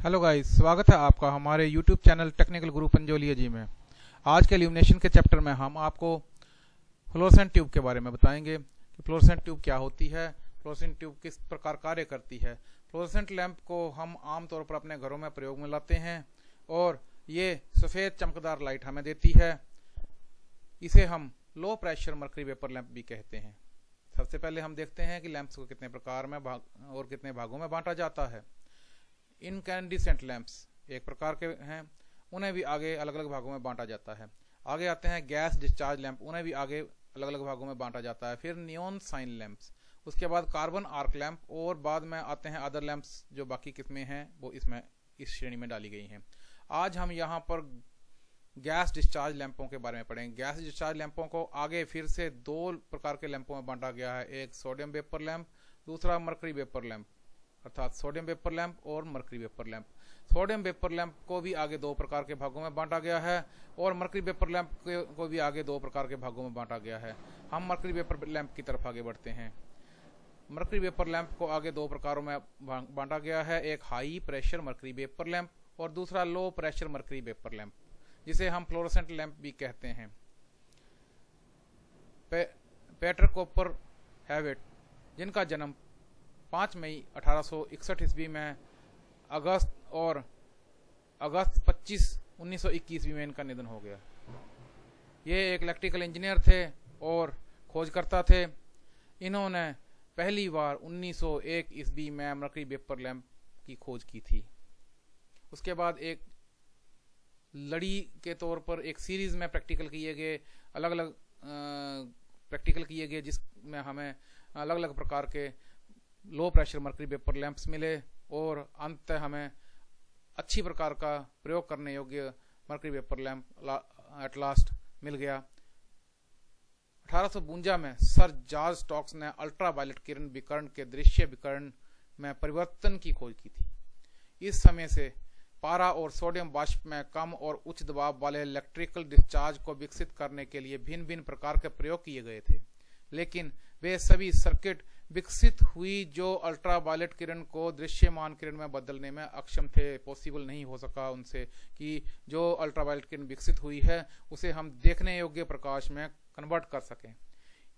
Hello guys, स्वागत है आपका हमारे यूट्यूब चैनल टेक्निकल गुरु पंजोलिया जी में। आज के एल्यूमिनेशन के चैप्टर में हम आपको फ्लोरसेंट ट्यूब के बारे में बताएँगे कि फ्लोरसेंट ट्यूब क्या होती है, फ्लोरसेंट ट्यूब किस प्रकार कार्य करती है। फ्लोरसेंट लैंप को हम आमतौर पर अपने घरों में प्रयोग में लाते हैं और ये सफ़ेद चमकदार लाइट हमें देती है। इसे हम low pressure mercury vapour lamp भी कहते हैं। सबसे पहले हम देखते हैं कि लैंप्स को कितने प्रकार में भाग और कितने भागों में बांटा जाता है। इनकैंडिसेंट लैंप्स एक प्रकार के हैं, उन्हें भी आगे अलग अलग भागों में बांटा जाता है। आगे आते हैं गैस डिस्चार्ज लैंप उन्हें भी आगे अलग अलग भागों में बांटा जाता है। फिर नियोन साइन लैंप्स उसके बाद कार्बन आर्क लैंप और बाद में आते हैं अदर लैंप्स जो बाकी किस्में हैं, वो इसमें, इस श्रेणी में डाली गई हैं। आज हम यहाँ पर गैस डिस्चार्ज लैंपों के बारे में पढ़ेंगे। गैस डिस्चार्ज लैंपों को आगे फिर से दो प्रकार के लैंपों में बांटा गया है। एक सोडियम वेपर लैंप दूसरा मरकरी वेपर लैंप अर्थात सोडियम वेपर लैंप और mercury vapour lamp. Sodium vapour lamp को भी आगे दो प्रकार के भागों में बांटा गया है और मरकरी वेपर लैंप को भी आगे दो प्रकार के भागों में बांटा गया है। हम मरकरी वेपर लैंप की तरफ़ आगे बढ़ते हैं। मरकरी वेपर लैंप को आगे दो प्रकारों में बांटा गया है। एक high pressure mercury vapour lamp और दूसरा low pressure mercury vapour lamp जिसे हम फ्लोरोसेंट लैंप भी कहते हैं। पे, पेटर कोपर हैविट जिनका जन्म 5 मई 1861 ईस्वी में अगस्त और अगस्त 25 1921 ईस्वी में इनका निधन हो गया। ये एक इलेक्ट्रिकल इंजीनियर थे और खोजकर्ता थे। इन्होंने पहली बार 1901 ईस्वी में मरकरी वेपर लैंप की खोज की थी। उसके बाद एक लड़ी के तौर पर एक सीरीज़ में प्रैक्टिकल किए गए अलग अलग प्रैक्टिकल किए गए, जिसमें हमें अलग अलग प्रकार के low pressure mercury vapour lamps मिले और अंत हमें अच्छी प्रकार का प्रयोग करने योग्य mercury vapour lamp at last मिल गया। अठारह में सर जॉर्ज स्टॉक्स ने अल्ट्रा वायलेट किरण विकर्ण के दृश्य विकर्ण में परिवर्तन की खोज की थी। इस समय से पारा और सोडियम वाष्प में कम और उच्च दबाव वाले इलेक्ट्रिकल डिस्चार्ज को विकसित करने के लिए भिन्न भिन्न प्रकार के प्रयोग किए गए थे। लेकिन वे सभी सर्किट विकसित हुई जो अल्ट्रा वायलेट किरण को दृश्यमान किरण में बदलने में अक्षम थे पॉसिबल नहीं हो सका उनसे कि जो अल्ट्रा वायलेट किरण विकसित हुई है, उसे हम देखने योग्य प्रकाश में कन्वर्ट कर सकें।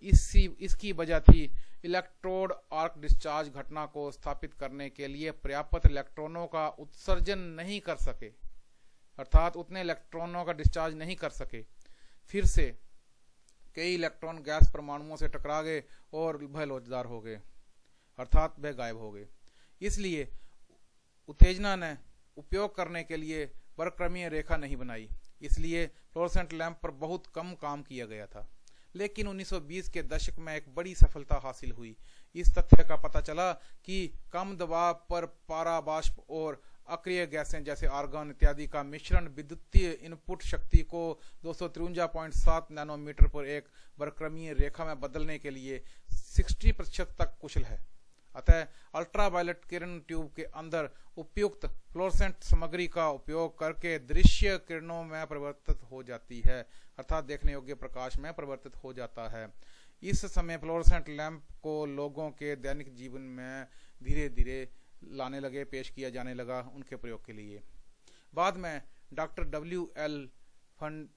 इसी, इसकी वजह थी इलेक्ट्रोड आर्क डिस्चार्ज घटना को स्थापित करने के लिए पर्याप्त इलेक्ट्रॉनों का उत्सर्जन नहीं कर सके। अर्थात उतने इलेक्ट्रॉनों का डिस्चार्ज नहीं कर सके। फिर से कई इलेक्ट्रॉन गैस परमाणुओं से टकरा गए और वह लोचदार हो गए अर्थात वह गायब हो गए। इसलिए उत्तेजना ने उपयोग करने के लिए परक्रमीय रेखा नहीं बनाई, इसलिए फ्लोरसेंट लैंप पर बहुत कम काम किया गया था। लेकिन 1920 के दशक में एक बड़ी सफलता हासिल हुई। इस तथ्य का पता चला कि कम दबाव पर पारा बाष्प और अक्रिय गैसें जैसे आर्गन इत्यादि का मिश्रण विद्युतीय इनपुट शक्ति को दो नैनोमीटर पर एक वर्क्रमीय रेखा में बदलने के लिए 60 प्रतिशत तक कुशल है। अतः अल्ट्रावायलेट किरण ट्यूब के अंदर उपयुक्त फ्लोरसेंट सामग्री का उपयोग करके दृश्य किरणों में परिवर्तित हो जाती है, अर्थात देखने योग्य प्रकाश में परिवर्तित हो जाता है। इस समय फ्लोरसेंट लैंप को लोगों के दैनिक जीवन में धीरे धीरे लाने लगे, पेश किया जाने लगा उनके प्रयोग के लिए। बाद में doctor W L fund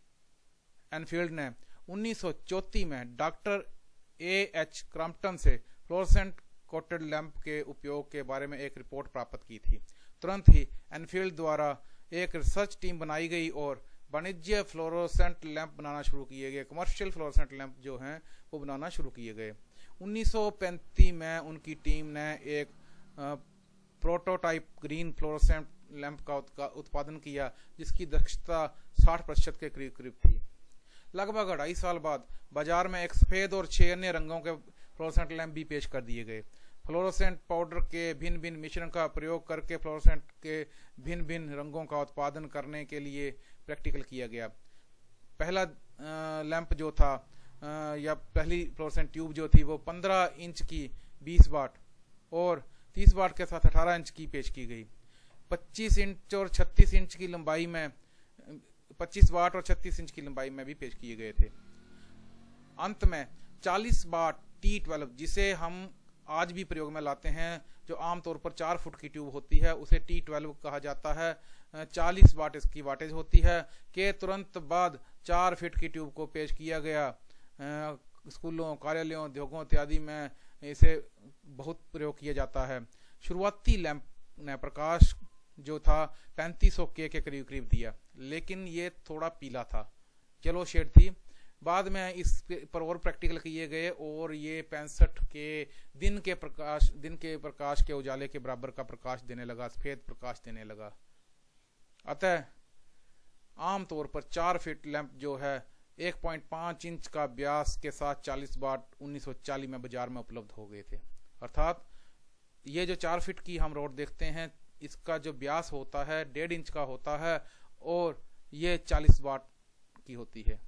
Enfield ने उन्नीस में डॉक्टर ए एच क्रम्पटन से फ्लोरसेंट कोटेड लैंप के उपयोग के बारे में एक रिपोर्ट प्राप्त की थी। तुरंत ही एनफील्ड द्वारा एक रिसर्च टीम बनाई गई और वाणिज्य फ्लोरोसेंट लैंप बनाना शुरू किए गए। कमर्शियल फ्लोरोसेंट लैंप जो हैं, वो बनाना शुरू किए गए। 1935 में उनकी टीम ने एक प्रोटोटाइप ग्रीन फ्लोरोसेंट लैंप का उत्पादन किया, जिसकी दक्षता 60 प्रतिशत के करीब करीब थी। लगभग अढ़ाई साल बाद बाज़ार में एक सफ़ेद और छह अन्य रंगों के फ्लोरोसेंट लैंप भी पेश कर दिए गए। फ्लोरोसेंट पाउडर के भिन्न भिन्न मिश्रण का प्रयोग करके फ्लोरोसेंट के भिन्न भिन्न रंगों का उत्पादन करने के लिए प्रैक्टिकल किया गया। पहला लैंप जो था या पहली फ्लोरोसेंट ट्यूब जो थी, वो 15 इंच की 20 वाट, और 30 वाट के साथ 18 इंच की पेश की गई। 25 इंच और 36 इंच की लंबाई में 25 वाट और 36 इंच की लंबाई में भी पेश किए गए थे। अंत में 40 वाट टी ट्वेल्व जिसे हम आज भी प्रयोग में लाते हैं, जो आमतौर पर चार फुट की ट्यूब होती है, उसे टी ट्वेल्व कहा जाता है। चालीस वाट इसकी वाटेज होती है, के तुरंत बाद चार फीट की ट्यूब को पेश किया गया। स्कूलों, कार्यालयों, उद्योगों इत्यादि में इसे बहुत प्रयोग किया जाता है। शुरुआती लैंप ने प्रकाश जो था, पैंतीस के के करीब करीब दिया, लेकिन ये थोड़ा पीला था। चलो शेड थी। बाद में इस पर और प्रैक्टिकल किए गए और ये पैंसठ के दिन के प्रकाश, दिन के प्रकाश के उजाले के बराबर का प्रकाश देने लगा, सफ़ेद प्रकाश देने लगा। अतः, आमतौर पर चार फीट लैंप जो है 1.5 इंच का व्यास के साथ 40 वाट 1940 में बाज़ार में उपलब्ध हो गए थे। अर्थात ये जो चार फीट की हम रोड देखते हैं, इसका जो ब्यास होता है, डेढ़ इंच का होता है, और ये 40 वाट की होती है।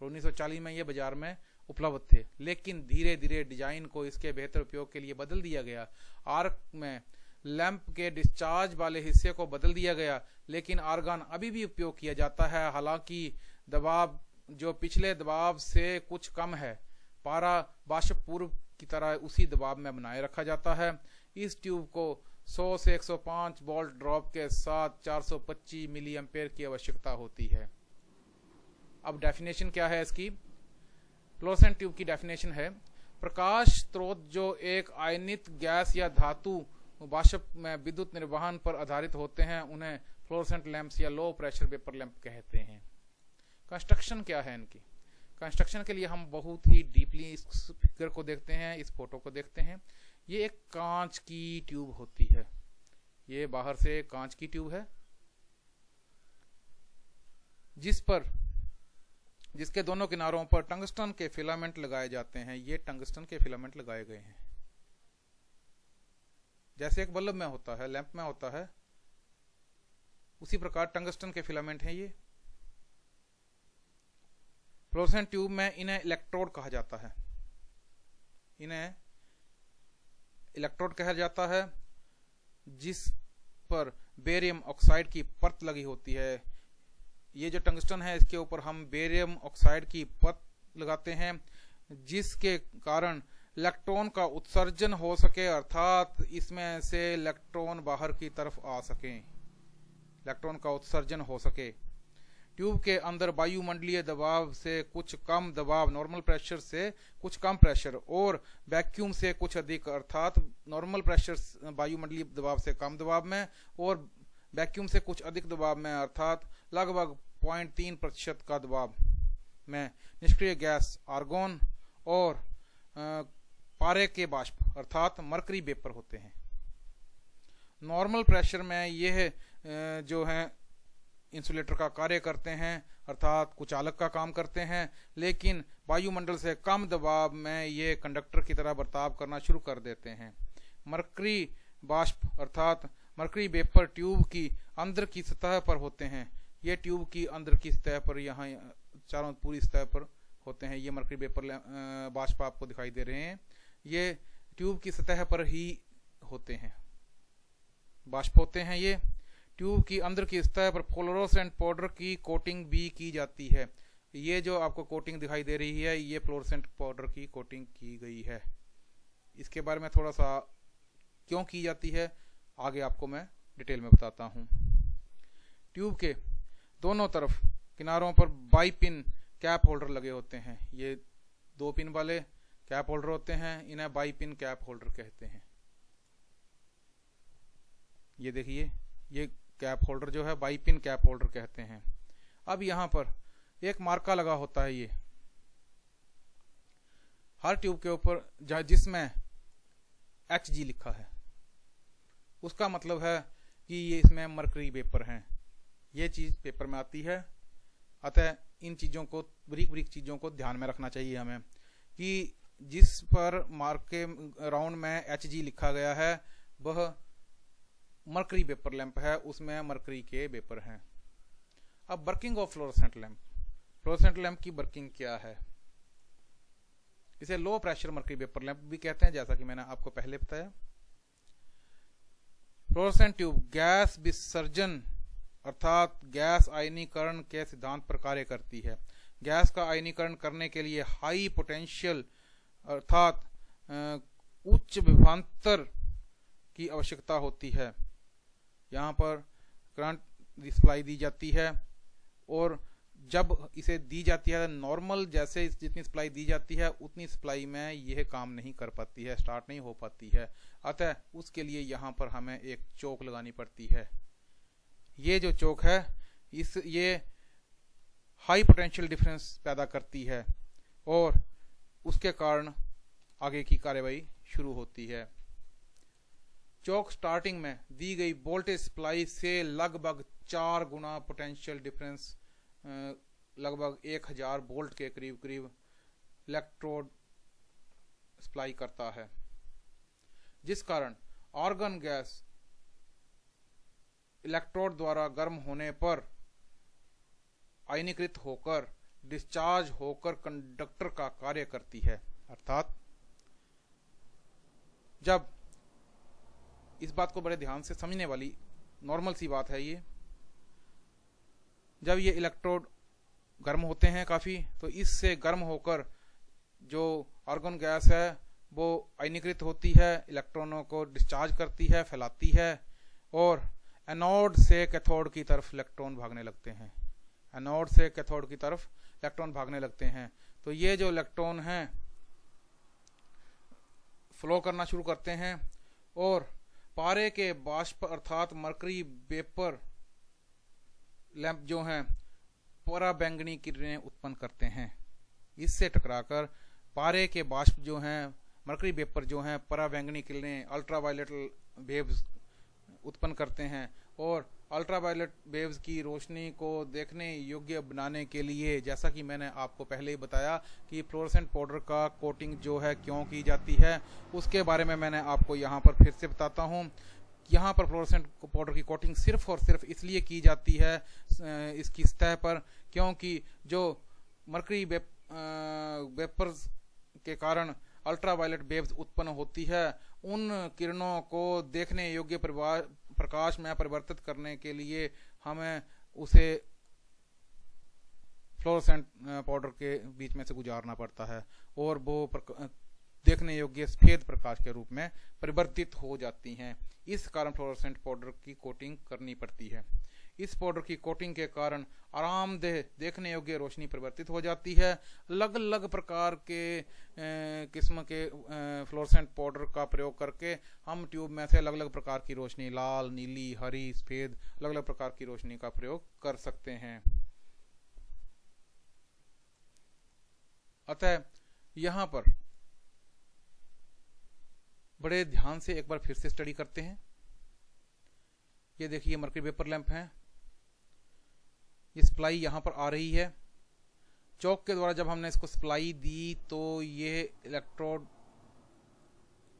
उन्नीस में ये बाज़ार में उपलब्ध थे, लेकिन धीरे धीरे डिज़ाइन को इसके बेहतर उपयोग के लिए बदल दिया गया। आर्क में लैंप के डिस्चार्ज वाले हिस्से को बदल दिया गया, लेकिन आर्गन अभी भी उपयोग किया जाता है। हालाँकि दबाव, जो पिछले दबाव से कुछ कम है, पारा बाष्प पूर्व की तरह उसी दबाव में बनाए रखा जाता है। इस ट्यूब को 100 से 105 वोल्ट ड्रॉप के साथ 425 मिली एम्पेयर की आवश्यकता होती है। अब डेफिनेशन क्या है इसकी? फ्लोसेंट ट्यूब की डेफिनेशन है, प्रकाश स्रोत जो एक आयनित गैस या धातु वाष्प में विद्युत निर्वहन पर आधारित होते हैं, उन्हें फ्लोरेसेंट लैंप्स या लो प्रेशर पेपर लैंप कहते हैं। कंस्ट्रक्शन क्या है इनकी? कंस्ट्रक्शन के लिए हम बहुत ही डीपली इस फिगर को देखते हैं, इस फ़ोटो को देखते हैं। ये एक कांच की ट्यूब होती है। ये बाहर से कांच की ट्यूब है। जिस पर, जिसके दोनों किनारों पर टंगस्टन के फिलामेंट लगाए जाते हैं, ये टंगस्टन के फिलामेंट लगाए गए हैं। जैसे एक बल्ब में होता है, लैंप में होता है, उसी प्रकार टंगस्टन के फिलामेंट हैं ये। फ्लोरेसेंट ट्यूब में इन्हें इलेक्ट्रोड कहा जाता है। इन्हें इलेक्ट्रोड कहा जाता है, जिस पर बेरियम ऑक्साइड की परत लगी होती है। ये जो टंगस्टन है, इसके ऊपर हम बेरियम ऑक्साइड की परत लगाते हैं, जिसके कारण इलेक्ट्रॉन का उत्सर्जन हो सके, अर्थात इसमें से इलेक्ट्रॉन बाहर की तरफ़ आ सके, इलेक्ट्रॉन का उत्सर्जन हो सके। ट्यूब के अंदर वायुमंडलीय दबाव से कुछ कम दबाव नॉर्मल प्रेशर से कुछ कम प्रेशर और वैक्यूम से कुछ अधिक, अर्थात नॉर्मल प्रेशर वायुमंडलीय दबाव से कम दबाव में और वैक्यूम से कुछ अधिक दबाव में, अर्थात लगभग पॉइंट तीन प्रतिशत का दबाव में निष्क्रिय गैस आर्गोन और पारे के बाष्प, अर्थात मरकरी वेपर होते हैं। नॉर्मल प्रेशर में यह जो है इंसुलेटर का कार्य करते हैं, अर्थात कुचालक का काम करते हैं, लेकिन वायुमंडल से कम दबाव में ये कंडक्टर की तरह बर्ताव करना शुरू कर देते हैं। मरकरी बाष्प, अर्थात मरकरी वेपर ट्यूब की अंदर की सतह पर होते हैं। ये ट्यूब की अंदर की सतह पर, यहाँ चारों पूरी सतह पर होते हैं। ये मरकरी वेपर बाष्प आपको दिखाई दे रहे हैं। ये ट्यूब की सतह पर ही होते हैं। बाष्प होते हैं ये। ट्यूब की अंदर की सतह पर फ्लोरोसेंट पाउडर की कोटिंग भी की जाती है। ये जो आपको कोटिंग दिखाई दे रही है, ये फ्लोरोसेंट पाउडर की कोटिंग की गई है। इसके बारे में थोड़ा सा क्यों की जाती है, आगे आपको मैं डिटेल में बताता हूँ। ट्यूब के दोनों तरफ़ किनारों पर बाई पिन कैप होल्डर लगे होते हैं। ये दो पिन वाले कैप होल्डर होते हैं, इन्हें बाई पिन कैप होल्डर कहते हैं। ये देखिए, ये कैप होल्डर जो है बाई पिन कैप होल्डर कहते हैं। अब यहाँ पर एक मार्का लगा होता है ये। हर ट्यूब के ऊपर जिसमें एच जी लिखा है। उसका मतलब है कि ये इसमें मरकरी पेपर हैं। ये चीज़ पेपर में आती है। अतः इन चीज़ों को, बरीक बरीक चीज़ों को ध्यान में रखना चाहिए हमें कि जिस पर मार्क के राउंड में एच जी लिखा गया है, वह मरकरी पेपर लैंप है, उसमें मरकरी के पेपर हैं। अब working of fluorescent lamp. Fluorescent lamp की वर्किंग क्या है? इसे low pressure mercury vapour lamp भी कहते हैं, जैसा कि मैंने आपको पहले बताया। फ्लोरोसेंट ट्यूब गैस विसर्जन, अर्थात गैस आयनीकरण के सिद्धांत पर कार्य करती है। गैस का आयनीकरण करने के लिए हाई पोटेंशियल अर्थात उच्च विभांतर की आवश्यकता होती है। यहाँ पर करंट सप्लाई दी जाती है, और जब इसे दी जाती है नॉर्मल जैसे जितनी सप्लाई दी जाती है, उतनी सप्लाई में यह काम नहीं कर पाती है स्टार्ट नहीं हो पाती है। अतः उसके लिए यहाँ पर हमें एक चौक लगानी पड़ती है। ये जो चौक है, इस, ये हाई पोटेंशियल डिफरेंस पैदा करती है, और उसके कारण आगे की कार्रवाई शुरू होती है। चौक स्टार्टिंग में दी गई वोल्टेज सप्लाई से लगभग चार गुना पोटेंशियल डिफरेंस लगभग एक हज़ार वोल्ट के करीब करीब इलेक्ट्रोड सप्लाई करता है। जिस कारण ऑर्गन गैस इलेक्ट्रोड द्वारा गर्म होने पर आयनीकृत होकर डिस्चार्ज होकर कंडक्टर का कार्य करती है। अर्थात जब इस बात को बड़े ध्यान से समझने वाली नॉर्मल सी बात है ये। जब ये इलेक्ट्रोड गर्म होते हैं काफ़ी तो इससे गर्म होकर जो आर्गन गैस है, वो आयनीकृत होती है इलेक्ट्रॉनों को डिस्चार्ज करती है, फैलाती है, और एनोड से कैथोड की तरफ़ इलेक्ट्रॉन भागने लगते हैं। एनोड से कैथोड की तरफ़ इलेक्ट्रॉन भागने लगते हैं। तो ये जो इलेक्ट्रॉन हैं फ्लो करना शुरू करते हैं, और पारे के बाष्प अर्थात मरकरी वेपर लैंप जो हैं बैंगनी किरणें उत्पन्न करते हैं। इससे टकराकर पारे के बाष्प जो हैं, मरकरी वेपर जो हैं बैंगनी किरणें, अल्ट्रावायलेट वेव्स उत्पन्न करते हैं। और अल्ट्रावायलेट वेव्स की रोशनी को देखने, योग्य बनाने के लिए, जैसा कि मैंने आपको पहले ही बताया कि फ्लोरेसेंट पाउडर का कोटिंग जो है, क्यों की जाती है, उसके बारे में मैंने आपको यहाँ पर फिर से बताता हूँ। यहाँ पर फ्लोरेसेंट पाउडर की कोटिंग सिर्फ़ और सिर्फ़ इसलिए की जाती है इसकी सतह पर, क्योंकि जो मरकरी वेपर्स के कारण अल्ट्रावायलेट वेव्स उत्पन्न होती है, उन किरणों को देखने योग्य प्रकाश में परिवर्तित करने के लिए हमें उसे फ्लोरोसेंट पाउडर के बीच में से गुजारना पड़ता है और वो देखने योग्य सफ़ेद प्रकाश के रूप में परिवर्तित हो जाती हैं। इस कारण फ्लोरोसेंट पाउडर की कोटिंग करनी पड़ती है। इस पाउडर की कोटिंग के कारण आरामदेह देखने योग्य रोशनी परिवर्तित हो जाती है। अलग अलग प्रकार के किस्म के फ्लोरसेंट पाउडर का प्रयोग करके हम ट्यूब में से अलग अलग प्रकार की रोशनी, लाल, नीली, हरी, सफ़ेद अलग अलग प्रकार की रोशनी का प्रयोग कर सकते हैं। अतः यहाँ पर बड़े ध्यान से एक बार फिर से स्टडी करते हैं। ये देखिए मर्करी पेपर लैंप है। ये सप्लाई यहाँ पर आ रही है। चौक के द्वारा जब हमने इसको सप्लाई दी तो ये इलेक्ट्रोड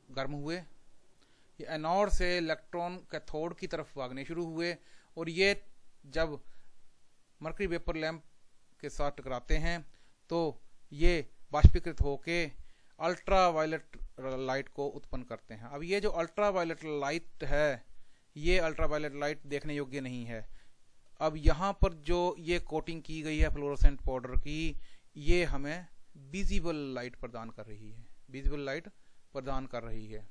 गर्म हुए। ये एनोड से इलेक्ट्रॉन कैथोड की तरफ़ भागने शुरू हुए और ये जब मर्करी वेपर लैंप के साथ टकराते हैं तो ये बाष्पीकृत होके अल्ट्रा वायलेट लाइट को उत्पन्न करते हैं। अब ये जो अल्ट्रा वायलेट लाइट है, ये अल्ट्रा वायलेट लाइट देखने योग्य नहीं है। अब यहाँ पर जो ये कोटिंग की गई है फ्लोरोसेंट पाउडर की, ये हमें विजिबल लाइट प्रदान कर रही है। विजिबल लाइट प्रदान कर रही है।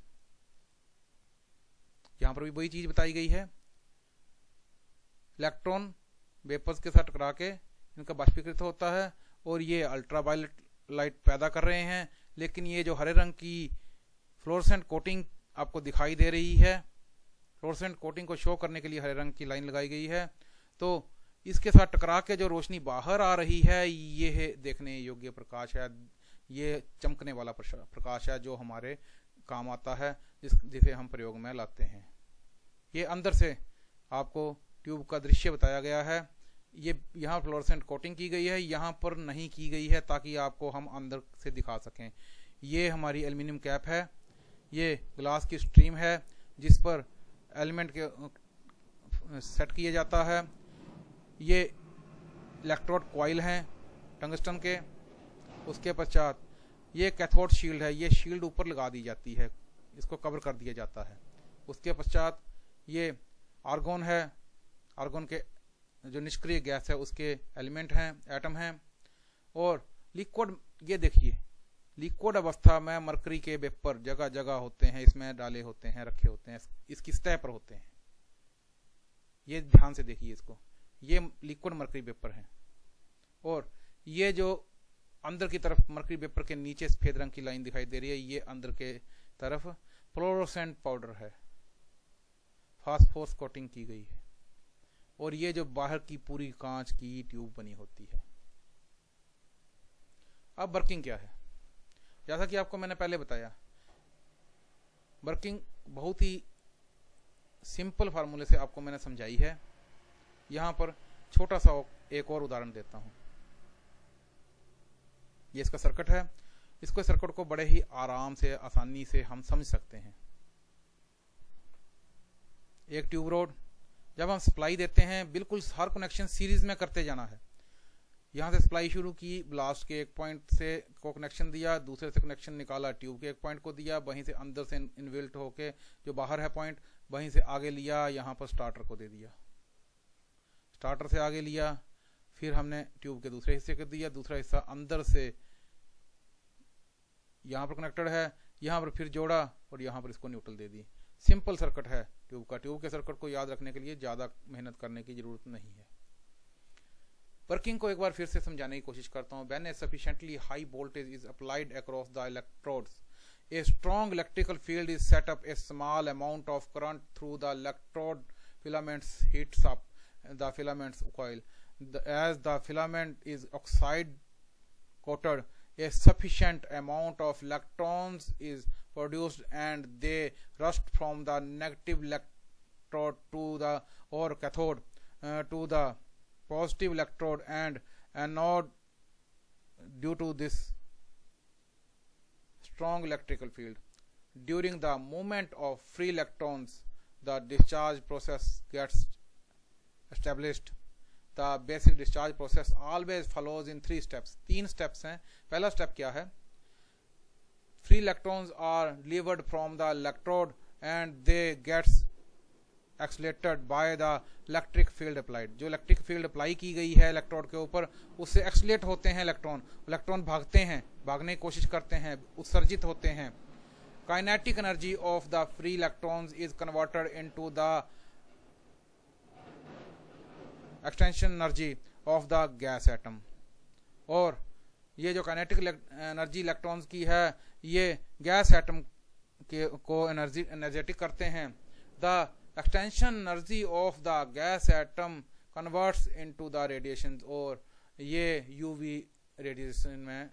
यहाँ पर भी वही चीज़ बताई गई है। इलेक्ट्रॉन वेपर्स के साथ टकरा के इनका बाष्पीकृत होता है और ये अल्ट्रा वायलेट लाइट पैदा कर रहे हैं, लेकिन ये जो हरे रंग की फ्लोरसेंट कोटिंग आपको दिखाई दे रही है। फ्लोरसेंट कोटिंग को शो करने के लिए हरे रंग की लाइन लगाई गई है। तो इसके साथ टकरा के जो रोशनी बाहर आ रही है ये देखने योग्य प्रकाश है ये चमकने वाला प्रकाश है जो हमारे काम आता है, जिस, जिसे हम प्रयोग में लाते हैं। ये अंदर से आपको ट्यूब का दृश्य बताया गया है। ये, यहाँ फ्लोरसेंट कोटिंग की गई है, यहाँ पर नहीं की गई है ताकि आपको हम अंदर से दिखा सकें। ये हमारी एल्यूमिनियम कैप है, ये ग्लास की स्ट्रीम है, जिस पर एलिमेंट के, सेट किया जाता है। ये इलेक्ट्रोड कॉइल हैं टंगस्टन के, उसके पश्चात ये कैथोड शील्ड है, ये शील्ड ऊपर लगा दी जाती है, इसको कवर कर दिया जाता है। उसके पश्चात ये आर्गोन है आर्गोन के जो निष्क्रिय गैस है, उसके एलिमेंट हैं एटम हैं। और लिक्विड ये देखिए लिक्विड अवस्था में मरकरी के वेपर जगह जगह होते हैं, इसमें डाले होते हैं, रखे होते हैं इसकी सतह पर होते हैं। ये ध्यान से देखिए इसको। ये लिक्विड मरकरी वेपर है। और ये जो अंदर की तरफ़ मरकरी वेपर के नीचे सफ़ेद रंग की लाइन दिखाई दे रही है, ये अंदर के तरफ़ फ्लोरोसेंट पाउडर है। फास्फोरस कोटिंग की गई है। और ये जो बाहर की पूरी कांच की ट्यूब बनी होती है। अब वर्किंग क्या है? जैसा कि आपको मैंने पहले बताया वर्किंग बहुत ही सिंपल फार्मूले से आपको मैंने समझाई है। यहाँ पर छोटा सा एक और उदाहरण देता हूँ। ये इसका सर्किट है। इसको सर्किट को बड़े ही आराम से, आसानी से हम समझ सकते हैं। एक ट्यूब रोड। जब हम सप्लाई देते हैं, बिल्कुल हर कनेक्शन सीरीज़ में करते जाना है। यहाँ से सप्लाई शुरू की, ब्लास्ट के एक पॉइंट से को कनेक्शन दिया, दूसरे से कनेक्शन निकाला, ट्यूब के एक पॉइंट को दिया, वहीं से अंदर से इनविल्ट होके जो बाहर है पॉइंट, वहीं से आगे लिया, यहाँ पर स्टार्टर को दे दिया। स्टार्टर से आगे लिया, फिर हमने ट्यूब के दूसरे हिस्से को दिया, दूसरा हिस्सा अंदर से यहाँ पर कनेक्टेड है, यहाँ पर फिर जोड़ा और यहाँ पर इसको न्यूट्रल दे दी। सिंपल सर्किट है ट्यूब का। ट्यूब के सर्किट को याद रखने के लिए ज़्यादा मेहनत करने की ज़रूरत नहीं है। वर्किंग को एक बार फिर से समझाने की कोशिश करता हूँ। When a sufficiently high voltage is applied across the electrodes a strong electrical field is set up a small amount of current through the electrode heats up. The filaments coil the, as the filament is oxide coated a sufficient amount of electrons is produced and they rust from the negative electrode to the or cathode uh, to the positive electrode and anode due to this strong electrical field. During the movement of free electrons, the discharge process gets established the basic discharge process always follows in three steps तीन steps हैं। पहला step क्या है? Free electrons are delivered from the electrode and they gets accelerated by the electric field applied जो electric field apply की गई है electrode के ऊपर, उससे एक्सलेट होते हैं इलेक्ट्रॉन इलेक्ट्रॉन भागते हैं, भागने की कोशिश करते हैं, उत्सर्जित होते हैं। Kinetic energy of the free electrons is converted into the extension energy of the gas atom और ये जो काइनेटिक एनर्जी इलेक्ट्रॉन्स की है, ये गैस एटम के, को एनर्जी एनर्जेटिक करते हैं। The extension energy of the gas atom converts into the radiation और ये यूवी रेडिएशन में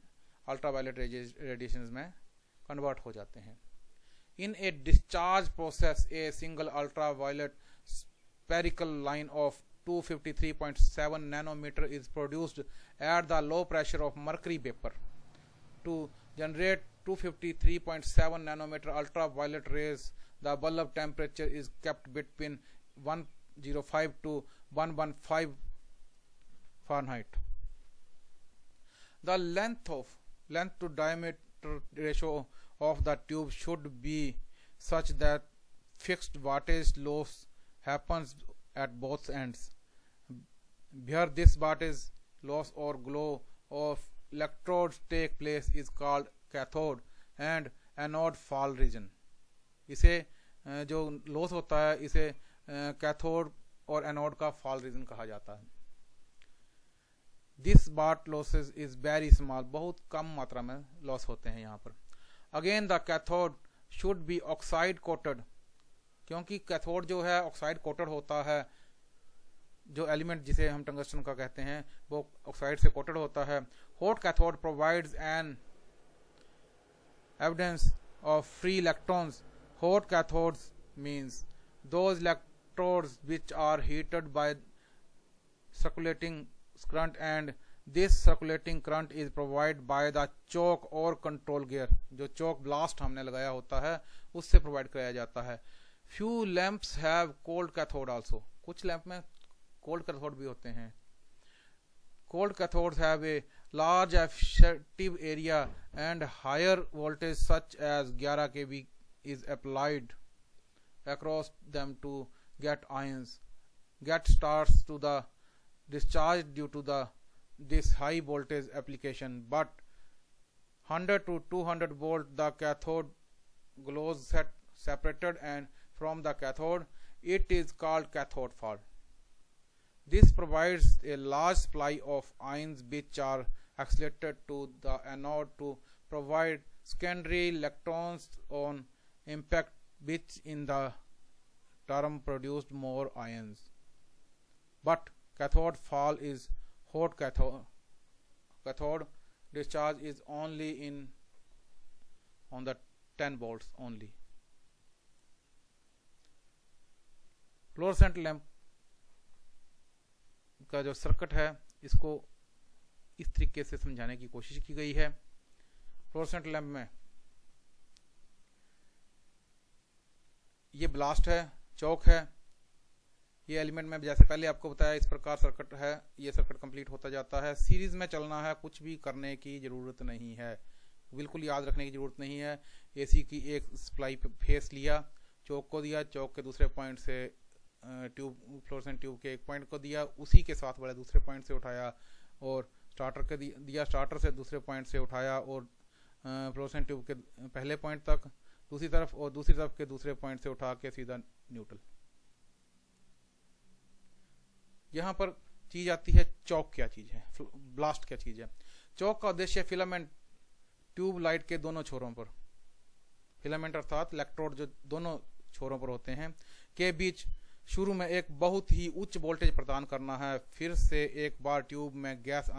अल्ट्रावायलेट रेडिएशन में कन्वर्ट हो जाते हैं। In a discharge process a single ultraviolet spherical line of 253.7 nanometer is produced at the low pressure of mercury vapor. To generate 253.7 nanometer ultraviolet rays, the bulb temperature is kept between 105 to 115 Fahrenheit. The length of length to diameter ratio of the tube should be such that fixed wattage loss happens at both ends. Where this is loss or glow of electrodes take place is called cathode and anode fall region. इसे जो loss होता है, इसे cathode और anode का fall reason कहा जाता है। दिस बाट लॉसेज इज़ वेरी स्मॉल बहुत कम मात्रा में लॉस होते हैं यहाँ पर। Again the cathode should be oxide coated क्योंकि कैथोड जो है ऑक्साइड कोटेड होता है जो एलिमेंट जिसे हम टंगस्टन का कहते हैं, वो ऑक्साइड से कोटेड होता है। Hot cathode provides an evidence of free electrons hot cathodes means those electrodes which are heated by circulating current and this circulating current is provide by the choke और control gear जो चौक blast हमने लगाया होता है, उससे provide कराया जाता है। Few lamps have cold cathode also कुछ लैंप में कोल्ड कैथोड भी होते हैं। कोल्ड कैथोड है a large effective area and higher voltage such as 11 K V is applied across them to get ions get stars to the discharge due to the this high voltage application but 100 to 200 volt the cathode glows set separated and from the cathode it is called cathode fault This provides a large supply of ions which are accelerated to the anode to provide secondary electrons on impact which in the term produced more ions. But cathode fall is hot cathode. Cathode discharge is only in on the 10 volts only. Fluorescent lamp का जो circuit है, इसको इस तरीके से समझाने की कोशिश की गई है। फ्लोरसेंट लैंप में ये ब्लास्ट है, चौक है। ये एलिमेंट में जैसे पहले आपको बताया, इस प्रकार सर्किट है, ये सर्किट कंप्लीट होता जाता है। सीरीज़ में चलना है, कुछ भी करने की ज़रूरत नहीं है। बिल्कुल याद रखने की ज़रूरत नहीं है। एसी की एक सप्लाई फेस लिया, चौक को दिया, चौक के दूसरे पॉइंट से ट्यूब फ्लोरसेंट ट्यूब के एक पॉइंट को दिया, उसी के साथ वाले दूसरे पॉइंट से उठाया और स्टार्टर के दिया स्टार्टर से दूसरे पॉइंट से उठाया और फ्लोरसेंट ट्यूब के पहले पॉइंट तक, दूसरी तरफ़ और दूसरी तरफ़ के दूसरे पॉइंट से उठा के सीधा न्यूट्रल। यहाँ पर चीज़ आती है चौक क्या चीज़ है ब्लास्ट क्या चीज़ है। चौक का उद्देश्य फिलामेंट ट्यूब लाइट के दोनों छोरों पर, फिलामेंट अर्थात इलेक्ट्रोड जो दोनों छोरों पर होते हैं, के बीच शुरू में एक बहुत ही उच्च वोल्टेज प्रदान करना है, फिर से एक बार ट्यूब में गैस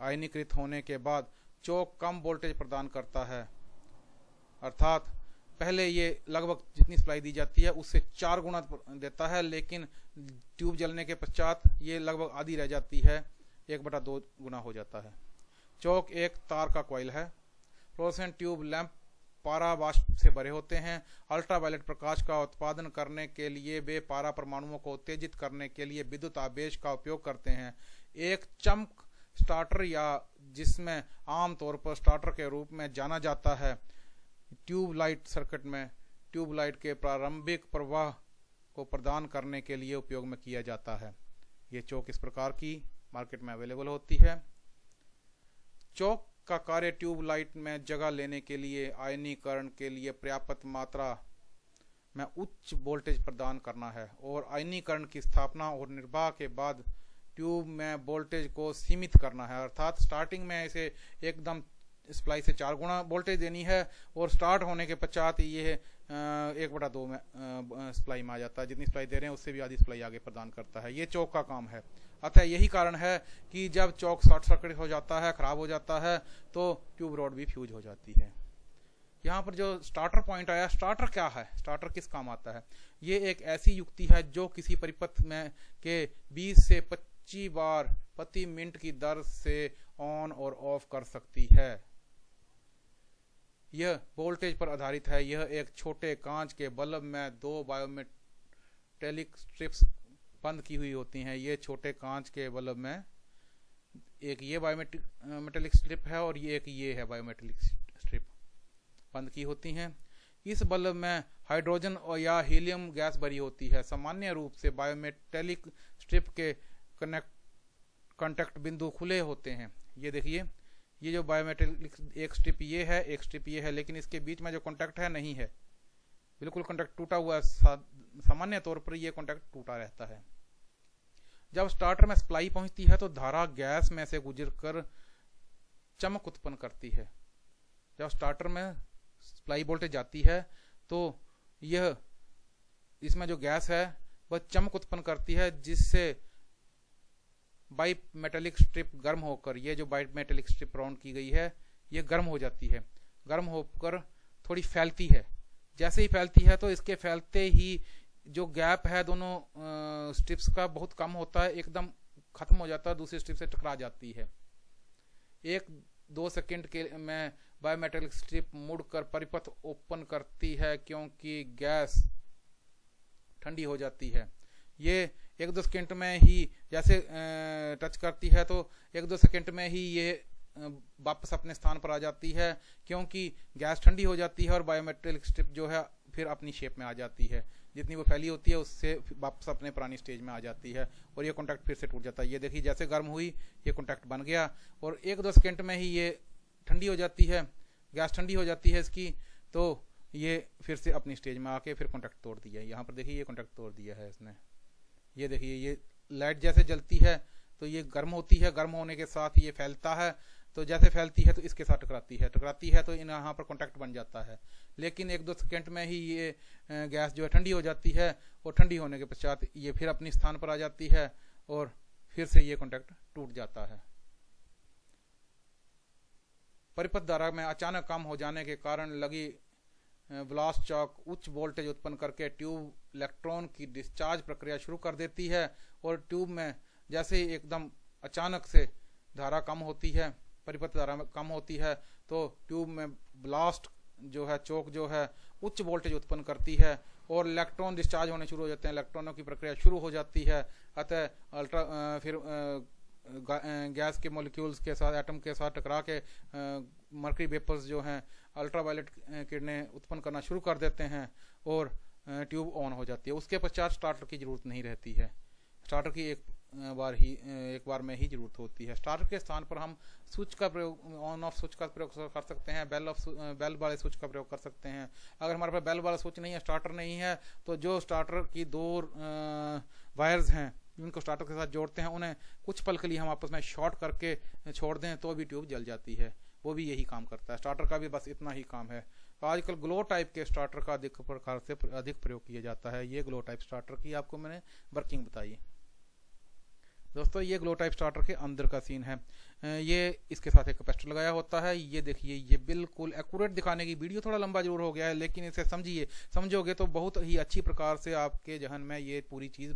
आयनीकृत होने के बाद चौक कम वोल्टेज प्रदान करता है। अर्थात, पहले ये लगभग जितनी सप्लाई दी जाती है, उससे चार गुना देता है, लेकिन ट्यूब जलने के पश्चात ये लगभग आधी रह जाती है, एक बटा दो गुना हो जाता है। चौक एक तार का क्वाइल है। फ्लोरोसेंट ट्यूब लैंप पारा वाष्प से भरे होते हैं। अल्ट्रावायलेट प्रकाश का उत्पादन करने के लिए वे पारा परमाणुओं को उत्तेजित करने के लिए विद्युत आवेश का उपयोग करते हैं। एक चमक स्टार्टर या जिसमें आमतौर पर स्टार्टर के रूप में जाना जाता है, ट्यूबलाइट सर्किट में, ट्यूबलाइट के प्रारंभिक प्रवाह को प्रदान करने के लिए उपयोग में किया जाता है। ये चौक इस प्रकार की मार्केट में अवेलेबल होती है। चौक का कार्य ट्यूब लाइट में जगह लेने के लिए, आयनीकरण के लिए पर्याप्त मात्रा में उच्च वोल्टेज प्रदान करना है और आयनीकरण की स्थापना और निर्वाह के बाद ट्यूब में वोल्टेज को सीमित करना है। अर्थात स्टार्टिंग में इसे एकदम सप्लाई से चार गुना वोल्टेज देनी है और स्टार्ट होने के पश्चात ये एक बटा दो में सप्लाई में आ जाता है। जितनी सप्लाई दे रहे हैं, उससे भी आधी सप्लाई आगे प्रदान करता है। ये चौक का काम है। अतः यही कारण है कि जब चौक शॉर्ट सर्किट हो जाता है, खराब हो जाता है तो ट्यूब रोड भी फ्यूज हो जाती है। यहाँ पर जो स्टार्टर पॉइंट आया, स्टार्टर क्या है? स्टार्टर किस काम आता है? ये एक ऐसी युक्ति है जो किसी परिपथ में के 20 से 25 बार प्रति मिनट की दर से ऑन और ऑफ़ कर सकती है। यह वोल्टेज पर आधारित है। यह एक छोटे कांच के बल्ब में दो बायोमेटेलिक स्ट्रिप्स बंद की हुई होती हैं। ये छोटे कांच के बल्ब में एक ये बायोमेटेलिक स्ट्रिप है और ये एक ये है बायोमेटेलिक स्ट्रिप बंद की होती हैं। इस बल्ब में हाइड्रोजन और या हीलियम गैस भरी होती है। सामान्य रूप से बायोमेटेलिक स्ट्रिप के कनेक्ट कॉन्टेक्ट बिंदु खुले होते हैं। ये देखिए, ये जो बायोमेट्रिक एक स्ट्रिप ये है, एक स्ट्रिप ये है, लेकिन इसके बीच में जो कॉन्टैक्ट है, नहीं है। बिल्कुल कॉन्टैक्ट टूटा हुआ है। सामान्य तौर पर यह कॉन्टैक्ट टूटा रहता है। जब स्टार्टर में सप्लाई पहुँचती है तो धारा गैस में से गुजर कर चमक उत्पन्न करती है। जब स्टार्टर में सप्लाई वोल्टेज जाती है तो यह इसमें जो गैस है, वह चमक उत्पन्न करती है, जिससे बाई मेटेलिक स्ट्रिप गर्म होकर यह जो बाई मेटेलिक स्ट्रिप राउंड की गई है यह गर्म हो जाती है। गर्म होकर थोड़ी फैलती है। जैसे ही फैलती है तो इसके फैलते ही जो गैप है दोनों स्ट्रिप्स का बहुत कम होता है, एकदम खत्म हो जाता है, दूसरी स्ट्रिप से टकरा जाती है। एक, दो सेकंड के में बायोमेटेलिक स्ट्रिप मुड़कर परिपथ ओपन करती है, क्योंकि गैस ठंडी हो जाती है। ये एक दो सेकेंड में ही जैसे टच करती है तो एक दो सेकेंड में ही ये वापस अपने स्थान पर आ जाती है, क्योंकि गैस ठंडी हो जाती है और बायोमेट्रिक स्ट्रिप जो है, फिर अपनी शेप में आ जाती है। जितनी वो फैली होती है, उससे वापस अपने पुरानी स्टेज में आ जाती है और ये कॉन्टैक्ट फिर से टूट जाता है। ये देखिए, जैसे गर्म हुई, ये कॉन्टैक्ट बन गया और एक दो सेकेंड में ही ये ठंडी हो जाती है गैस ठंडी हो जाती है इसकी तो ये फिर से अपनी स्टेज में आके फिर कॉन्टैक्ट तोड़ दिया यहाँ पर देखिए, ये कॉन्टैक्ट तोड़ दिया है इसने। ये देखिए, ये लाइट जैसे जलती है तो ये गर्म होती है। गर्म होने के साथ ये फैलता है तो जैसे फैलती है तो इसके साथ टकराती है। टकराती है तो इन यहाँ पर कॉन्टैक्ट बन जाता है। लेकिन एक दो सेकेंड में ही ये गैस जो है ठंडी हो जाती है और ठंडी होने के पश्चात ये फिर अपनी स्थान पर आ जाती है और फिर से ये कॉन्टैक्ट टूट जाता है। परिपथ धारा में अचानक कम हो जाने के कारण लगी ब्लास्ट चौक उच्च वोल्टेज उत्पन्न करके ट्यूब इलेक्ट्रॉन की डिस्चार्ज प्रक्रिया शुरू कर देती है और ट्यूब में जैसे ही एकदम अचानक से धारा कम होती है परिपथ धारा कम होती है तो ट्यूब में ब्लास्ट जो है चौक जो है, उच्च वोल्टेज उत्पन्न करती है और इलेक्ट्रॉन डिस्चार्ज होने शुरू हो जाते हैं। इलेक्ट्रॉनों की प्रक्रिया शुरू हो जाती है। अतः अल्ट्रा फिर गैस के मोलिक्यूल्स के साथ एटम के साथ टकरा के मर्करी वेपर्स जो हैं अल्ट्रावायलेट किरणें उत्पन्न करना शुरू कर देते हैं और ट्यूब ऑन हो जाती है। उसके पश्चात स्टार्टर की ज़रूरत नहीं रहती है। स्टार्टर की एक बार ही एक बार में ही ज़रूरत होती है। स्टार्टर के स्थान पर हम स्विच का प्रयोग, ऑन ऑफ़ स्विच का प्रयोग कर सकते हैं, बेल ऑफ़ बेल वाले स्विच का प्रयोग कर सकते हैं। अगर हमारे पास बेल वाला स्विच नहीं है, स्टार्टर नहीं है तो जो स्टार्टर की दो वायर्स हैं, जिनको स्टार्टर के साथ जोड़ते हैं, उन्हें कुछ पल के लिए हम आपस में शॉर्ट करके छोड़ दें तो भी ट्यूब जल जाती है। वो भी यही काम करता है। स्टार्टर का भी बस इतना ही काम है। तो आजकल ग्लो टाइप के स्टार्टर का अधिक प्रकार से अधिक प्रयोग किया जाता है। ये ग्लो टाइप स्टार्टर की आपको मैंने वर्किंग बताई दोस्तों, ये ग्लो टाइप स्टार्टर के अंदर का सीन है। ये इसके साथ एक कैपेसिटर लगाया होता है। ये देखिए, ये बिल्कुल एक्यूरेट दिखाने की वीडियो थोड़ा लंबा ज़रूर हो गया है, लेकिन इसे समझिए। समझोगे तो बहुत ही अच्छी प्रकार से आपके जहन में ये पूरी चीज़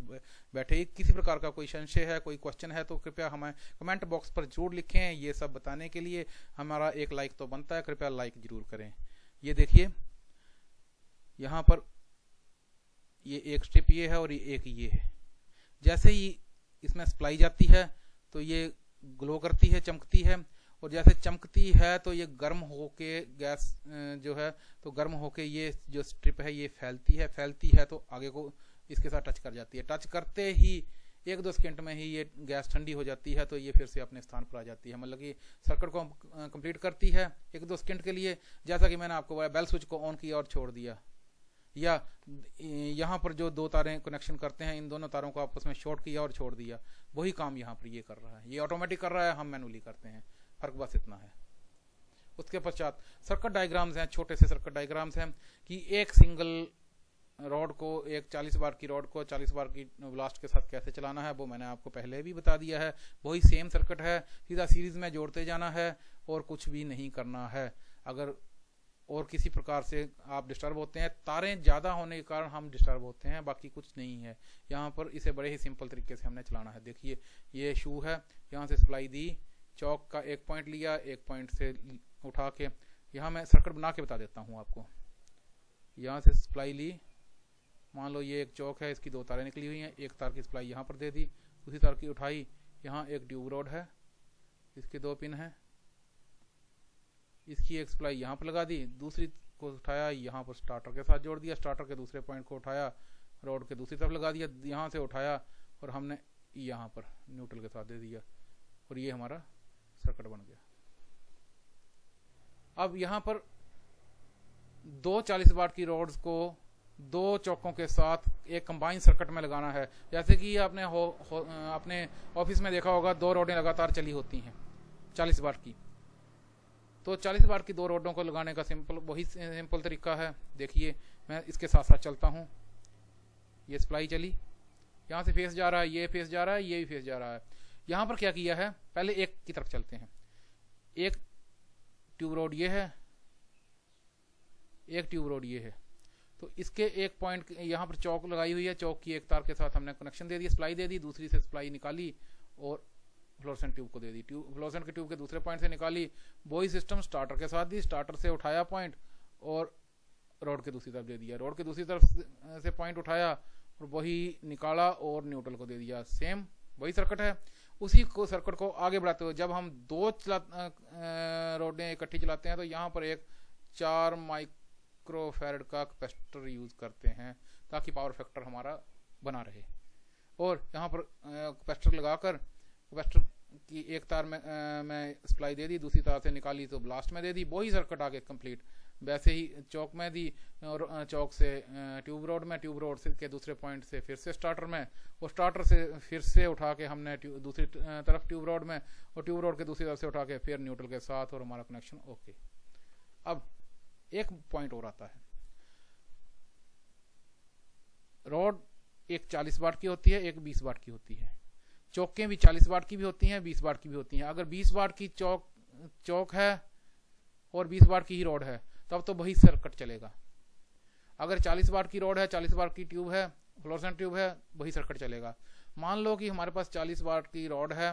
बैठे किसी प्रकार का कोई संशय है, कोई क्वेश्चन है तो कृपया हमें कमेंट बॉक्स पर ज़रूर लिखें ये सब बताने के लिए। हमारा एक लाइक तो बनता है, कृपया लाइक ज़रूर करें। ये देखिए, यहाँ पर ये एक स्टेप ये है और ये एक ये है। जैसे ही इसमें सप्लाई जाती है तो ये ग्लो करती है, चमकती है। और जैसे चमकती है तो ये गर्म होके गैस जो है तो गर्म होके ये जो स्ट्रिप है, ये फैलती है। फैलती है तो आगे को इसके साथ टच कर जाती है। टच करते ही एक दो सेकेंड में ही ये गैस ठंडी हो जाती है तो ये फिर से अपने स्थान पर आ जाती है। मतलब कि सर्किट को कंप्लीट करती है एक दो सेकेंड के लिए। जैसा कि मैंने आपको बोला, बेल स्विच को ऑन किया और छोड़ दिया। या यहाँ पर जो दो तारे कनेक्शन करते हैं, इन दोनों तारों को आपस में शॉर्ट किया और छोड़ दिया। वही काम यहाँ पर ये कर रहा है। ये ऑटोमेटिक कर रहा है, हम मैनुअली करते हैं। फ़र्क बस इतना है। उसके पश्चात सर्किट डायग्राम्स हैं, छोटे से सर्किट डायग्राम्स हैं, कि एक सिंगल रॉड को, एक 40 बार की रॉड को 40 बार की ब्लास्ट के साथ कैसे चलाना है, वो मैंने आपको पहले भी बता दिया है। वही सेम सर्किट है, सीधा सीरीज़ में जोड़ते जाना है और कुछ भी नहीं करना है। अगर और किसी प्रकार से आप डिस्टर्ब होते हैं। तारें ज़्यादा होने के कारण हम डिस्टर्ब होते हैं, बाकी कुछ नहीं है। यहाँ पर इसे बड़े ही सिंपल तरीके से हमने चलाना है। देखिए, ये शू है। यहाँ से सप्लाई दी, चौक का एक पॉइंट लिया, एक पॉइंट से उठा के। यहाँ मैं सर्कट बना के बता देता हूँ आपको। यहाँ से सप्लाई ली। मान लो ये एक चौक है, इसकी दो तारें निकली हुई हैं। एक तार की सप्लाई यहाँ पर दे दी दूसरी तार की उठाई। यहाँ एक ट्यूब रोड है, इसके दो पिन हैं। इसकी एक सप्लाई यहाँ पर लगा दी दूसरी को उठाया यहाँ पर स्टार्टर के साथ जोड़ दिया स्टार्टर के दूसरे पॉइंट को उठाया रोड के दूसरी तरफ़ लगा दिया यहाँ से उठाया और हमने यहाँ पर न्यूट्रल के साथ दे दिया और ये हमारा सर्किट बन गया। अब यहाँ पर दो चालीस वाट की रोड्स को दो चौकों के साथ एक कंबाइन सर्किट में लगाना है। जैसे कि आपने हो, हो अपने ऑफ़िस में देखा होगा दो रोडें लगातार चली होती हैं चालीस वाट की। तो 40 बार की दो रोडों को लगाने का सिंपल, वही सिंपल तरीका है। देखिए, मैं इसके साथ साथ चलता हूँ। ये सप्लाई चली। यहाँ से फेस जा रहा है, ये फेस जा रहा है, ये भी फेस जा रहा है। यहाँ पर क्या किया है? पहले एक की तरफ़ चलते हैं। एक ट्यूब रोड ये है, एक ट्यूब रोड ये है। तो इसके एक पॉइंट यहाँ पर चौक लगाई हुई है, चौक की एक तार के साथ हमने कनेक्शन दे दिया सप्लाई दे दी, दूसरी से सप्लाई निकाली और फ्लोरसेंट ट्यूब को दे दी। ट्यूब फ्लोरसेंट के ट्यूब के दूसरे पॉइंट से निकाली, वही सिस्टम स्टार्टर के साथ दी, स्टार्टर से उठाया पॉइंट और रोड के दूसरी तरफ़ दे दिया। रोड के दूसरी तरफ़ से पॉइंट उठाया और वही निकाला और न्यूट्रल को दे दिया। सेम वही सर्किट है। उसी को सर्किट को आगे बढ़ाते हुए जब हम दो चला रोडें इकट्ठी चलाते हैं तो यहाँ पर एक चार माइक्रोफेरड का कैपेसिटर यूज़ करते हैं ताकि पावर फैक्टर हमारा बना रहे। और यहाँ पर कैपेसिटर लगाकर कैपेसिटर की एक तार में आ, मैं सप्लाई दे दी दूसरी तार से निकाली तो ब्लास्ट में दे दी वही सर्किट आगे कंप्लीट वैसे ही चौक में दी और चौक से ट्यूब रोड में ट्यूब रोड से के दूसरे पॉइंट से फिर से स्टार्टर में। और स्टार्टर से फिर से उठा के हमने दूसरी तरफ़ ट्यूब रोड में और ट्यूब रोड के दूसरी तरफ़ से उठा के फिर न्यूट्रल के साथ और हमारा कनेक्शन ओके अब एक पॉइंट और आता है। रोड एक 40 वाट की होती है एक 20 वाट की होती है। चौकें भी 40 वाट की भी होती हैं 20 वाट की भी होती हैं अगर 20 वाट की चौक चौक है और 20 वाट की ही रोड है तब तो वही सर्किट चलेगा अगर 40 वाट की रोड है 40 वाट की ट्यूब है फ्लोरसेंट ट्यूब है वही सर्किट चलेगा मान लो कि हमारे पास 40 वाट की रोड है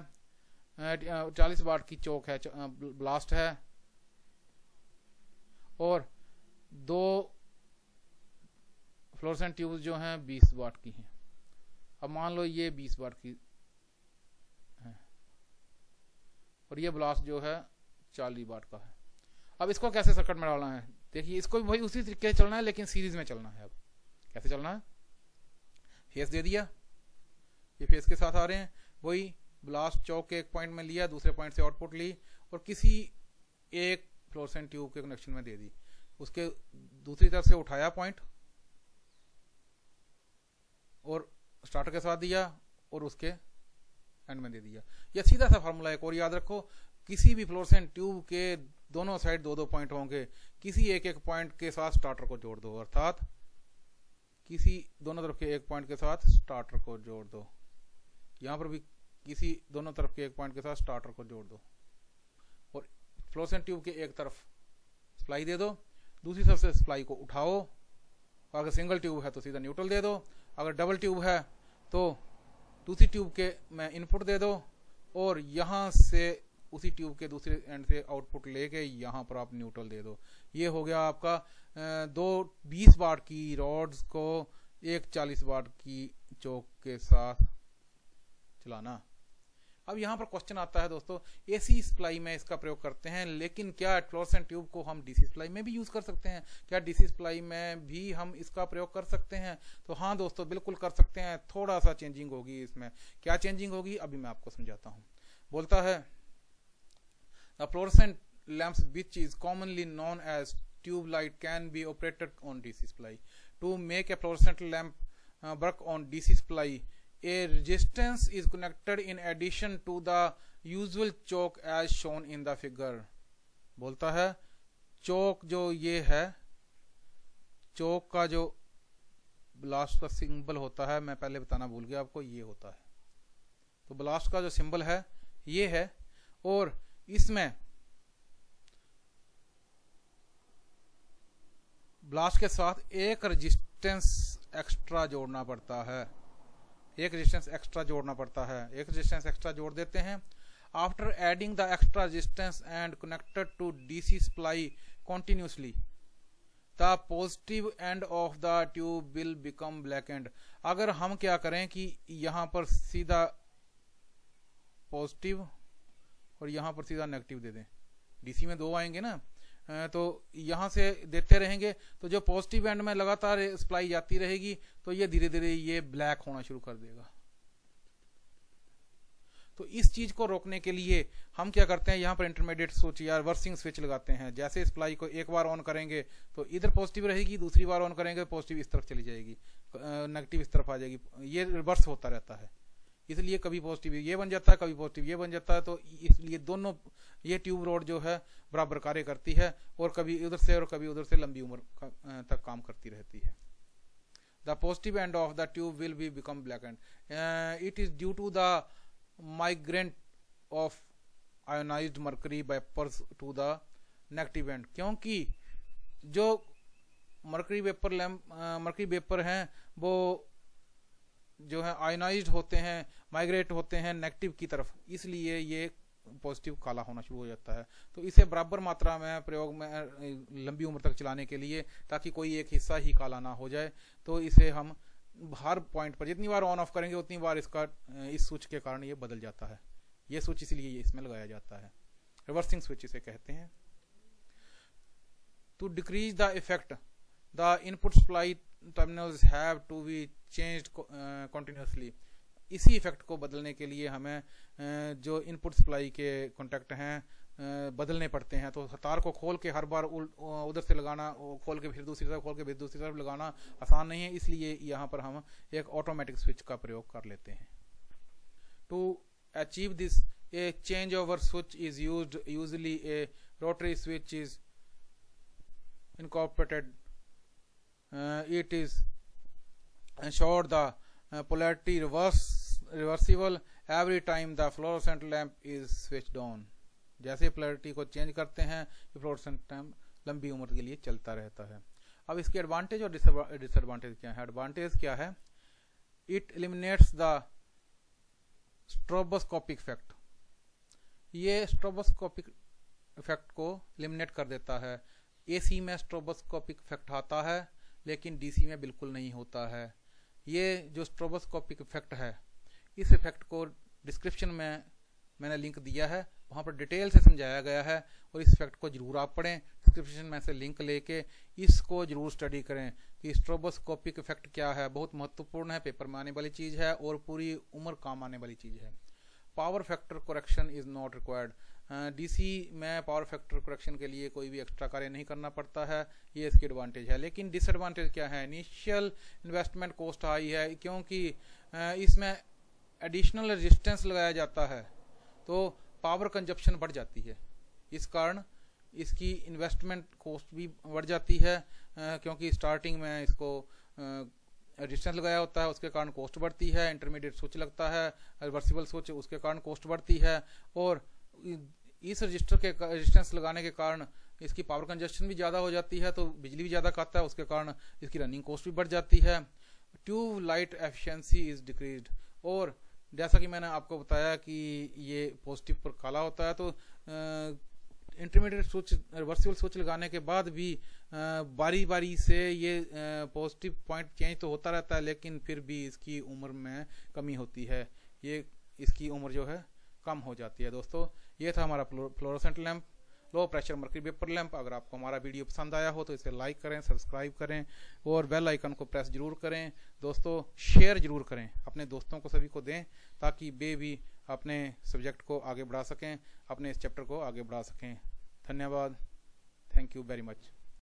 40 वाट की चौक है ब्लास्ट है और दो फ्लोरसेंट ट्यूब जो हैं 20 वाट की हैं अब मान लो ये 20 वाट की है और ये ब्लास्ट जो है 40 वाट का है। अब इसको कैसे सर्किट में डालना है? देखिए, इसको भी भाई उसी तरीके से चलना है, लेकिन सीरीज़ में चलना है अब। कैसे चलना है? फेस दे दिया। ये फेस के साथ आ रहे हैं। वही ब्लास्ट चौक के एक पॉइंट में लिया, दूसरे पॉइंट से आउटपुट ली, और किसी एक फ्लोरसेंट ट्यूब के कनेक्शन में दे दी। उसके दूसरी तरफ़ से उठाया पॉइंट और स्टार्टर के साथ दिया, और उसके एंड में दे दिया। यह सीधा सा फार्मूला एक और याद रखो, किसी भी फ्लोरसेंट ट्यूब के दोनों साइड दो दो पॉइंट होंगे, किसी एक एक पॉइंट के साथ स्टार्टर को जोड़ दो, अर्थात किसी दोनों तरफ़ के एक पॉइंट के साथ स्टार्टर को जोड़ दो। यहाँ पर भी किसी दोनों तरफ़ के एक पॉइंट के साथ स्टार्टर को जोड़ दो। और फ्लोसेंट ट्यूब के एक तरफ़ सप्लाई दे दो, दूसरी तरफ़ से सप्लाई को उठाओ। अगर सिंगल ट्यूब है तो सीधा न्यूट्रल दे दो, अगर डबल ट्यूब है तो दूसरी ट्यूब के मैं इनपुट दे दो, और यहाँ से उसी ट्यूब के दूसरे एंड से आउटपुट लेके यहाँ पर आप न्यूट्रल दे दो। ये हो गया आपका दो 20 वाट की रॉड्स को एक 40 वाट की चौक के साथ चलाना। अब यहाँ पर क्वेश्चन आता है दोस्तों एसी सप्लाई में इसका प्रयोग करते हैं लेकिन क्या फ्लोरसेंट ट्यूब को हम डीसी सप्लाई में भी यूज़ कर सकते हैं? क्या डीसी सप्लाई में भी हम इसका प्रयोग कर सकते हैं? तो हाँ दोस्तों बिल्कुल कर सकते हैं। थोड़ा सा चेंजिंग होगी इसमें। क्या चेंजिंग होगी? अभी मैं आपको समझाता हूँ। बोलता है fluorescent lamps which is commonly known as tube light can be operated on DC supply. To make a fluorescent lamp uh, work on DC supply, a resistance is connected in addition to the usual choke as shown in the figure. बोलता है चौक जो ये है चौक का जो blast का symbol होता है, मैं पहले बताना भूल गया आपको, ये होता है तो ब्लास्ट का जो सिंबल है, ये है, और इसमें ब्लास्ट के साथ एक रेजिस्टेंस एक्स्ट्रा जोड़ना पड़ता है एक रेजिस्टेंस एक्स्ट्रा जोड़ना पड़ता है। एक रेजिस्टेंस एक्स्ट्रा जोड़ देते हैं। After adding the extra resistance and connected to DC supply continuously the positive end of the tube will become black and अगर हम क्या करें कि यहाँ पर सीधा पॉजिटिव और यहाँ पर सीधा नेगेटिव दे दें। डीसी में दो आएँगे ना? तो यहाँ से देते रहेंगे। तो जो पॉजिटिव एंड में लगातार सप्लाई जाती रहेगी तो ये धीरे धीरे ये ब्लैक होना शुरू कर देगा। तो इस चीज़ को रोकने के लिए हम क्या करते हैं, यहाँ पर इंटरमीडिएट स्विच या वर्सिंग स्विच लगाते हैं। जैसे सप्लाई को एक बार ऑन करेंगे तो इधर पॉजिटिव रहेगी, दूसरी बार ऑन करेंगे पॉजिटिव इस तरफ़ चली जाएगी नेगेटिव इस तरफ़ आ जाएगी। ये रिवर्स होता रहता है। इसलिए कभी पॉजिटिव ये बन जाता है, कभी पॉजिटिव ये बन जाता है तो इसलिए दोनों, ये ट्यूब रोड जो है, बराबर कार्य करती है, और कभी उधर से और कभी उधर से लंबी उम्र तक काम करती रहती है। The positive end of the tube will be become black and it is due to the migrant of ionised mercury vapours to the negative end क्योंकि जो mercury vapour lamp mercury vapour हैं, वो जो है आयनाइज होते हैं migrate होते हैं नेगेटिव की तरफ़। इसलिए ये पॉजिटिव काला होना शुरू हो जाता है। तो इसे बराबर मात्रा में प्रयोग में, लंबी उम्र तक चलाने के लिए ताकि कोई एक हिस्सा ही काला ना हो जाए। तो इसे हम हर पॉइंट पर जितनी बार ऑन ऑफ़ करेंगे, उतनी बार इसका, इस स्विच के कारण ये बदल जाता है। ये स्विच इसलिए इसमें लगाया जाता है। रिवर्सिंग स्विच इसे कहते हैं। To decrease the effect the input supply terminals have to be changed continuously इसी इफ़ेक्ट को बदलने के लिए हमें जो इनपुट सप्लाई के कॉन्टेक्ट हैं बदलने पड़ते हैं। तो तार को खोल के हर बार उधर से लगाना खोल के फिर दूसरी तरफ़ खोल के फिर दूसरी तरफ़ लगाना आसान नहीं है। इसलिए यहाँ पर हम एक ऑटोमेटिक स्विच का प्रयोग कर लेते हैं। To achieve this a change over switch is use usually a rotary switch is uh, it is ensured the uh, polarity reverse reversible every time the fluorescent lamp is switched on. जैसे polarity को change करते हैं ये fluorescent lamp लंबी उम्र के लिए चलता रहता है। अब इसके एडवांटेज और डिसएडवांटेज क्या है? एडवांटेज क्या है? It eliminates the stroboscopic effect ये स्ट्रोबोस्कोपिक इफ़ेक्ट को एलिमिनेट कर देता है। एसी में स्ट्रोबोस्कोपिक इफ़ेक्ट आता है लेकिन डीसी में बिल्कुल नहीं होता है। ये जो स्ट्रोबोस्कोपिक इफ़ेक्ट है, इस इफ़ेक्ट को डिस्क्रिप्शन में मैंने लिंक दिया है। वहाँ पर डिटेल से समझाया गया है और इस इफ़ेक्ट को ज़रूर आप पढ़ें। डिस्क्रिप्शन में से लिंक लेके इसको ज़रूर स्टडी करें कि स्ट्रोबोस्कोपिक इफ़ेक्ट क्या है। बहुत महत्वपूर्ण है पेपर में आने वाली चीज़ है और पूरी उम्र काम आने वाली चीज़ है। Power factor correction is not required DC में पावर फैक्टर करेक्शन के लिए कोई भी एक्स्ट्रा कार्य नहीं करना पड़ता है, ये इसकी एडवांटेज है। लेकिन डिसएडवांटेज क्या है? इनिशियल इन्वेस्टमेंट कॉस्ट हाई है, क्योंकि इसमें एडिशनल रेजिस्टेंस लगाया जाता है तो पावर कंजप्शन बढ़ जाती है। इस कारण इसकी इन्वेस्टमेंट कॉस्ट भी बढ़ जाती है क्योंकि स्टार्टिंग में इसको रेजिस्टेंस लगाया होता है, उसके कारण कॉस्ट बढ़ती है इंटरमीडिएट स्विच लगता है रिवर्सिबल स्विच उसके कारण कॉस्ट बढ़ती है, और इस रजिस्टर के रजिस्टेंस लगाने के कारण इसकी पावर कंजस्शन भी ज़्यादा हो जाती है तो बिजली भी ज़्यादा खाता है, उसके कारण इसकी रनिंग कॉस्ट भी बढ़ जाती है। Tube light efficiency is decrease और जैसा कि मैंने आपको बताया कि ये पॉजिटिव पर काला होता है तो इंटरमीडिएट स्विच रिवर्सिबल स्विच लगाने के बाद भी बारी बारी से ये पॉजिटिव पॉइंट चेंज तो होता रहता है, लेकिन फिर भी इसकी उम्र में कमी होती है। ये, इसकी उम्र जो है कम हो जाती है, दोस्तों। ये था हमारा fluorescent lamp, low pressure mercury paper lamp. अगर आपको हमारा वीडियो पसंद आया हो तो इसे लाइक करें, सब्सक्राइब करें और बेल आइकन को प्रेस ज़रूर करें। दोस्तों, शेयर ज़रूर करें, अपने दोस्तों को, सभी को दें, ताकि वे भी अपने सब्जेक्ट को आगे बढ़ा सकें, अपने इस चैप्टर को आगे बढ़ा सकें। धन्यवाद। Thank you very much.